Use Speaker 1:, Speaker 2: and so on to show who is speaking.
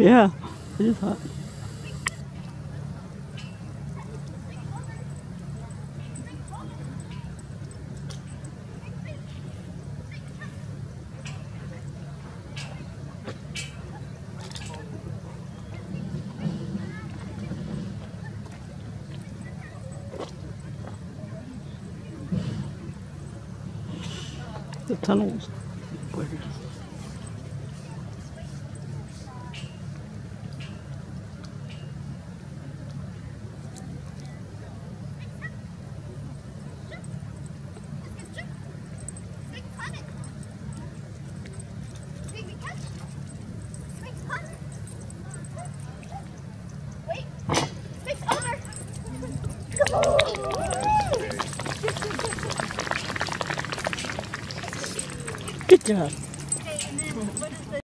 Speaker 1: Yeah, it is hot. The tunnels. Gorgeous. Good job.